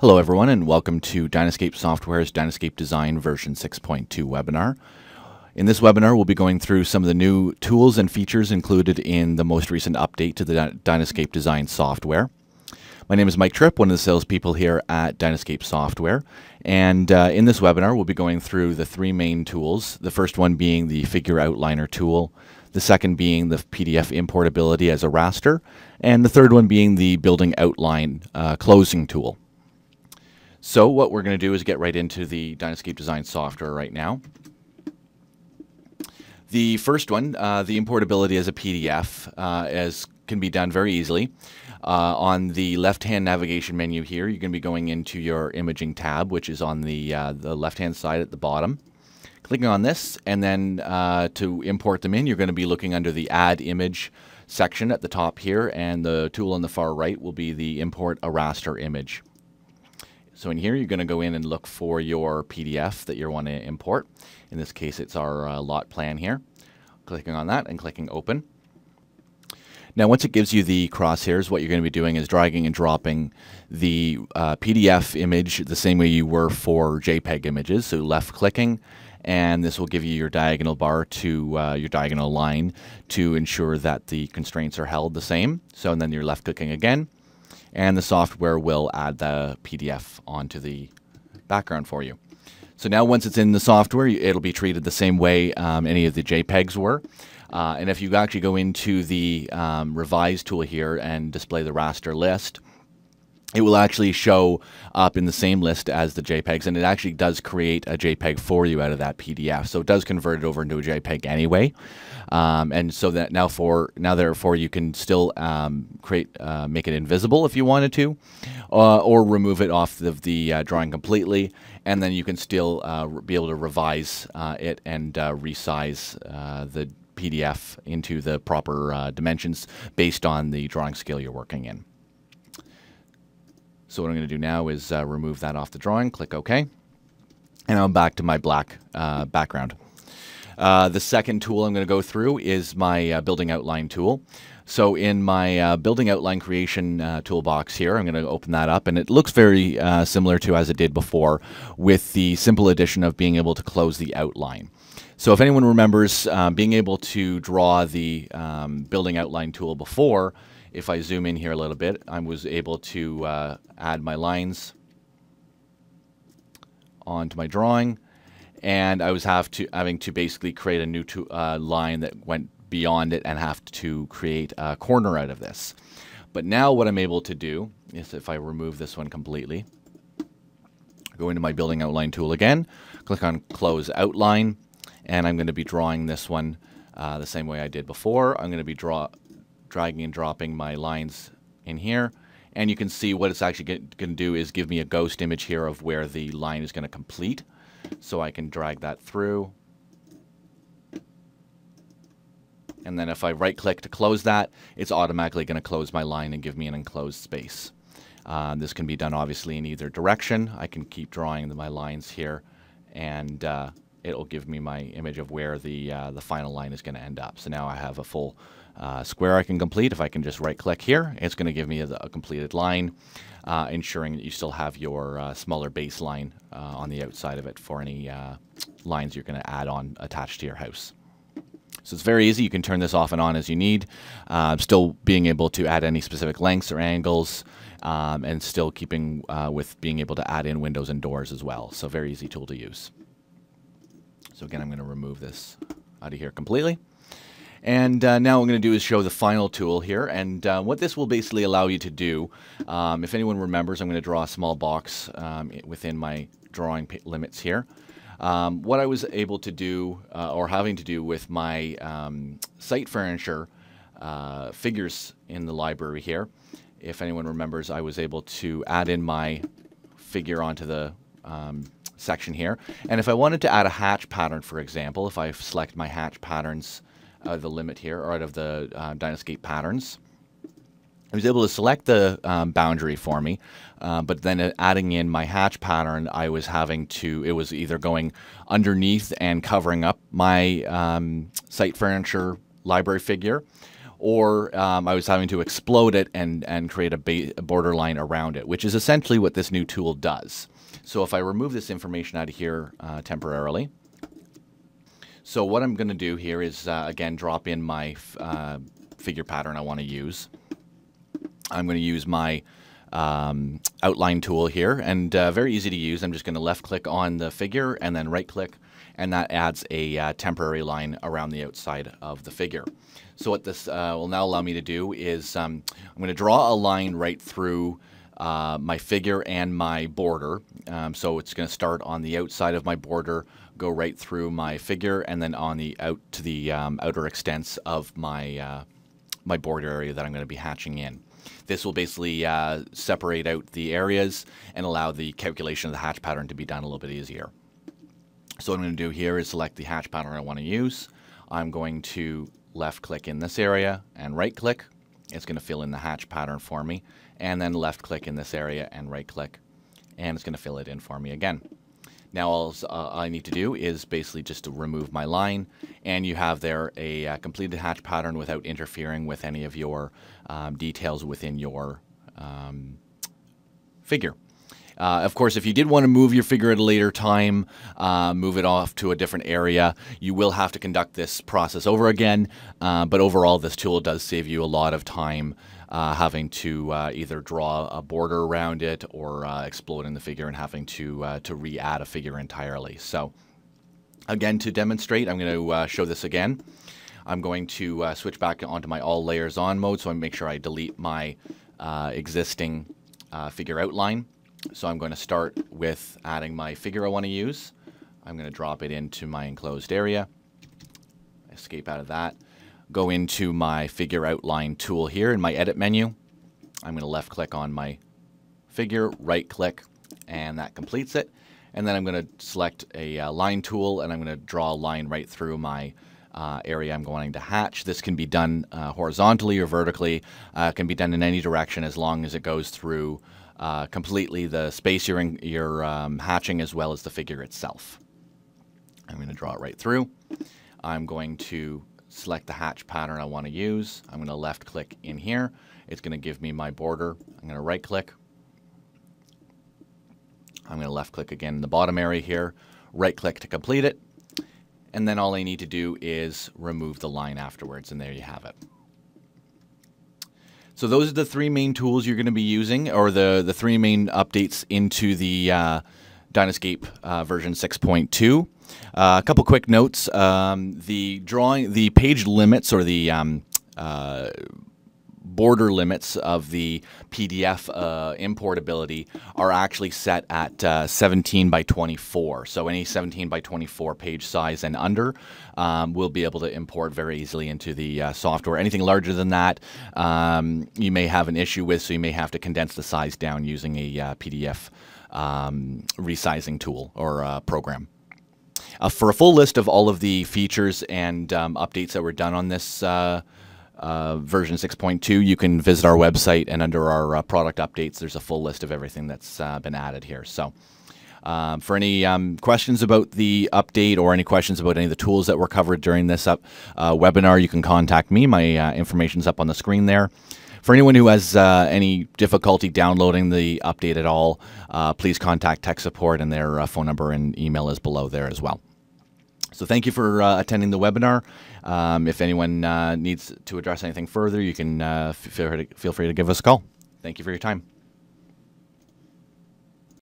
Hello everyone and welcome to Dynascape Software's Dynascape Design version 6.2 webinar. In this webinar we'll be going through some of the new tools and features included in the most recent update to the Dynascape Design software. My name is Mike Tripp, one of the salespeople here at Dynascape Software, and uh, in this webinar we'll be going through the three main tools, the first one being the Figure Outliner tool, the second being the PDF importability as a raster, and the third one being the Building Outline uh, closing tool. So what we're going to do is get right into the Dynascape Design software right now. The first one, uh, the importability as a PDF, uh, as can be done very easily. Uh, on the left-hand navigation menu here, you're going to be going into your imaging tab, which is on the, uh, the left-hand side at the bottom. Clicking on this, and then uh, to import them in, you're going to be looking under the Add Image section at the top here, and the tool on the far right will be the Import a Raster Image. So in here, you're going to go in and look for your PDF that you want to import. In this case, it's our uh, lot plan here. Clicking on that and clicking Open. Now, once it gives you the crosshairs, what you're going to be doing is dragging and dropping the uh, PDF image the same way you were for JPEG images. So left clicking, and this will give you your diagonal bar to uh, your diagonal line to ensure that the constraints are held the same. So and then you're left clicking again, and the software will add the PDF onto the background for you. So now once it's in the software, it'll be treated the same way um, any of the JPEGs were. Uh, and if you actually go into the um, revise tool here and display the raster list, it will actually show up in the same list as the JPEGs, and it actually does create a JPEG for you out of that PDF. So it does convert it over into a JPEG anyway, um, and so that now for now therefore you can still um, create uh, make it invisible if you wanted to, uh, or remove it off of the uh, drawing completely, and then you can still uh, be able to revise uh, it and uh, resize the PDF into the proper dimensions based on the drawing scale you're working in. So what I'm going to do now is uh, remove that off the drawing, click OK, and I'm back to my black uh, background. Uh, the second tool I'm going to go through is my uh, building outline tool. So in my uh, building outline creation uh, toolbox here, I'm going to open that up, and it looks very similar to as it did before, with the simple addition of being able to close the outline. So if anyone remembers um, being able to draw the um, building outline tool before, if I zoom in here a little bit, I was able to uh, add my lines onto my drawing, and I was have to having to basically create a new to, uh, line that went beyond it and have to create a corner out of this. But now what I'm able to do is if I remove this one completely, go into my building outline tool again, click on close outline, and I'm going to be drawing this one uh, the same way I did before. I'm going to be draw dragging and dropping my lines in here. And you can see what it's actually going to do is give me a ghost image here of where the line is going to complete. So I can drag that through. And then if I right click to close that, it's automatically going to close my line and give me an enclosed space. Uh, this can be done obviously in either direction. I can keep drawing my lines here and uh, it'll give me my image of where the, uh, the final line is going to end up. So now I have a full uh, square I can complete. If I can just right click here, it's going to give me a, a completed line, uh, ensuring that you still have your uh, smaller baseline uh, on the outside of it for any uh, lines you're going to add on attached to your house. So it's very easy. You can turn this off and on as you need, uh, still being able to add any specific lengths or angles, um, and still keeping with being able to add in windows and doors as well. So very easy tool to use. So again, I'm going to remove this out of here completely. And uh, now what I'm going to do is show the final tool here. And uh, what this will basically allow you to do, um, if anyone remembers, I'm going to draw a small box um, within my drawing limits here. Um, what I was able to do, uh, or having to do with my um, site furniture uh, figures in the library here, if anyone remembers, I was able to add in my figure onto the um, section here. And if I wanted to add a hatch pattern, for example, if I select my hatch patterns out of the limit here, or out of the uh, patterns. I was able to select the um, boundary for me, uh, but then adding in my hatch pattern, I was having to, it was either going underneath and covering up my um, site furniture library figure, or um, I was having to explode it and, and create a, a border line around it, which is essentially what this new tool does. So if I remove this information out of here uh, temporarily, so what I'm going to do here is, uh, again, drop in my uh, figure pattern I want to use. I'm going to use my um, outline tool here, and uh, very easy to use. I'm just going to left click on the figure and then right click, and that adds a uh, temporary line around the outside of the figure. So what this uh, will now allow me to do is um, I'm going to draw a line right through uh, my figure and my border. Um, so it's going to start on the outside of my border, go right through my figure, and then on the out to the um, outer extents of my uh, my border area that I'm going to be hatching in. This will basically uh, separate out the areas and allow the calculation of the hatch pattern to be done a little bit easier. So what I'm going to do here is select the hatch pattern I want to use. I'm going to left click in this area and right click. It's going to fill in the hatch pattern for me. And then left click in this area and right click. And it's going to fill it in for me again. Now all uh, I need to do is basically just to remove my line and you have there a uh, completed hatch pattern without interfering with any of your um, details within your um, figure. Uh, of course, if you did want to move your figure at a later time, uh, move it off to a different area, you will have to conduct this process over again. Uh, but overall, this tool does save you a lot of time uh, having to uh, either draw a border around it or uh, exploding the figure and having to, to re-add a figure entirely. So again, to demonstrate, I'm going to show this again. I'm going to uh, switch back onto my all layers on mode so I make sure I delete my uh, existing uh, figure outline. So I'm going to start with adding my figure I want to use. I'm going to drop it into my enclosed area. Escape out of that. Go into my figure outline tool here in my edit menu. I'm going to left click on my figure, right click, and that completes it. And then I'm going to select a uh, line tool and I'm going to draw a line right through my uh, area I'm going to hatch. This can be done uh, horizontally or vertically. Uh, can be done in any direction as long as it goes through uh, completely the space you're, in, you're um, hatching as well as the figure itself. I'm going to draw it right through. I'm going to select the hatch pattern I want to use. I'm going to left click in here. It's going to give me my border. I'm going to right click. I'm going to left click again in the bottom area here. Right click to complete it. And then all I need to do is remove the line afterwards, and there you have it. So those are the three main tools you're going to be using, or the, the three main updates into the uh, uh, version 6.2. Uh, a couple quick notes. Um, the drawing, the page limits, or the um, uh, border limits of the PDF uh, importability are actually set at uh, 17 by 24. So any 17 by 24 page size and under um, will be able to import very easily into the uh, software. Anything larger than that, um, you may have an issue with, so you may have to condense the size down using a uh, PDF um, resizing tool or uh, program. Uh, for a full list of all of the features and um, updates that were done on this uh, uh, version 6.2, you can visit our website and under our uh, product updates, there's a full list of everything that's uh, been added here. So, um, for any um, questions about the update or any questions about any of the tools that were covered during this up, uh, webinar, you can contact me. My uh, information's up on the screen there. For anyone who has uh, any difficulty downloading the update at all, please contact tech support, and their phone number and email is below there as well. So thank you for attending the webinar. Um, if anyone uh, needs to address anything further, you can uh, feel, free to, feel free to give us a call. Thank you for your time.